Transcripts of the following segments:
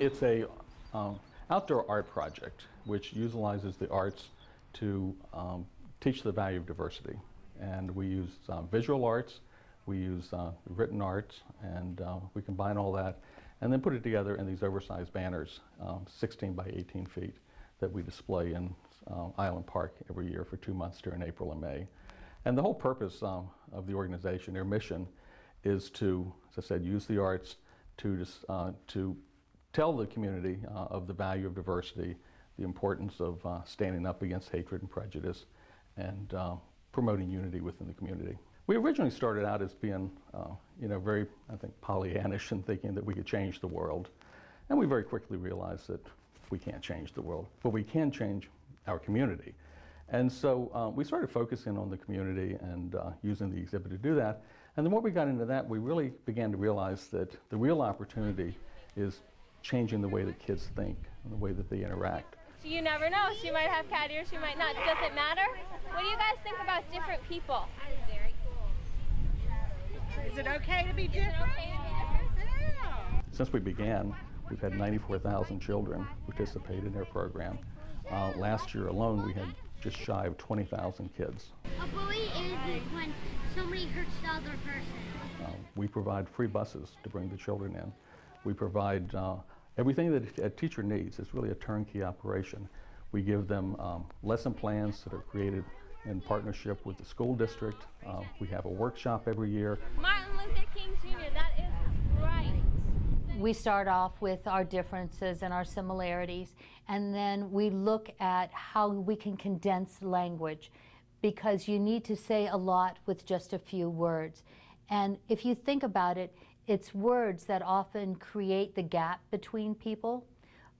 It's a um, outdoor art project which utilizes the arts to um, teach the value of diversity. And we use um, visual arts, we use uh, written arts, and uh, we combine all that and then put it together in these oversized banners, um, 16 by 18 feet, that we display in uh, Island Park every year for two months during April and May. And the whole purpose um, of the organization, their mission, is to, as I said, use the arts to, uh, to tell the community uh, of the value of diversity, the importance of uh, standing up against hatred and prejudice, and uh, promoting unity within the community. We originally started out as being, uh, you know, very, I think, Pollyannish and thinking that we could change the world. And we very quickly realized that we can't change the world, but we can change our community. And so uh, we started focusing on the community and uh, using the exhibit to do that. And the more we got into that, we really began to realize that the real opportunity is changing the way that kids think and the way that they interact. You never know. She might have cat ears, she might not. Does it matter? What do you guys think about different people? Is it okay to be different? Okay to be different? Yeah. Since we began, we've had 94,000 children participate in our program. Uh, last year alone, we had just shy of 20,000 kids. A bully is when somebody hurts the other person. Uh, we provide free buses to bring the children in. We provide uh, everything that a teacher needs. It's really a turnkey operation. We give them um, lesson plans that are created in partnership with the school district. Uh, we have a workshop every year. Martin Luther King Jr., that is right we start off with our differences and our similarities, and then we look at how we can condense language because you need to say a lot with just a few words. And if you think about it, it's words that often create the gap between people,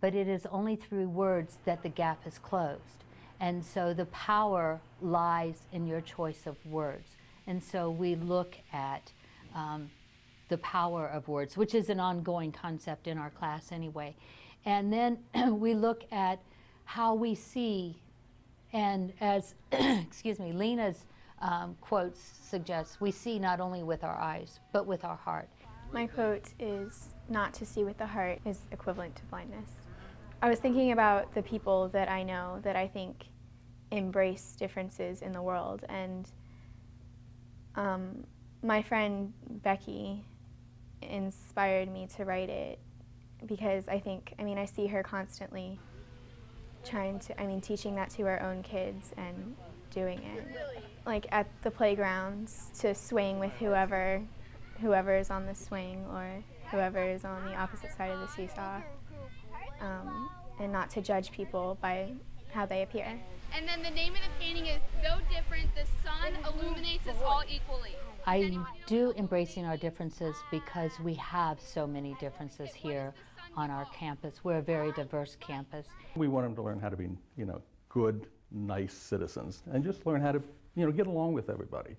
but it is only through words that the gap is closed. And so the power lies in your choice of words. And so we look at um, the power of words, which is an ongoing concept in our class anyway. And then we look at how we see, and as, excuse me, Lena's um, quotes suggest, we see not only with our eyes, but with our heart. My quote is, not to see with the heart is equivalent to blindness. I was thinking about the people that I know that I think embrace differences in the world, and um, my friend Becky inspired me to write it because I think, I mean, I see her constantly trying to, I mean, teaching that to her own kids and doing it. Like at the playgrounds to swing with whoever, whoever is on the swing or whoever is on the opposite side of the seesaw. Um, and not to judge people by how they appear. And then the name of the painting is Though Different, the Sun Illuminates Us All Equally. I do embracing our differences because we have so many differences here on our campus. We're a very diverse campus. We want them to learn how to be, you know, good, nice citizens and just learn how to, you know, get along with everybody.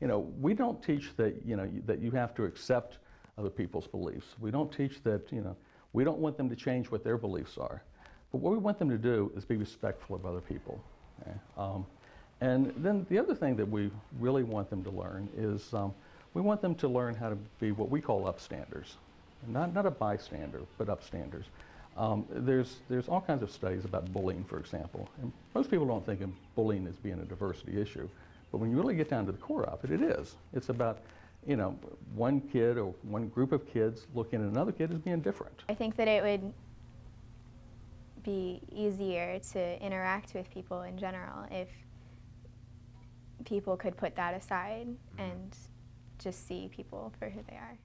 You know, we don't teach that, you know, that you have to accept other people's beliefs. We don't teach that, you know, we don't want them to change what their beliefs are. But what we want them to do is be respectful of other people. Okay? Um, and then the other thing that we really want them to learn is um, we want them to learn how to be what we call upstanders. Not, not a bystander, but upstanders. Um, there's, there's all kinds of studies about bullying, for example. And most people don't think of bullying as being a diversity issue. But when you really get down to the core of it, it is. It's about you know, one kid or one group of kids looking at another kid as being different. I think that it would be easier to interact with people in general if people could put that aside mm -hmm. and just see people for who they are.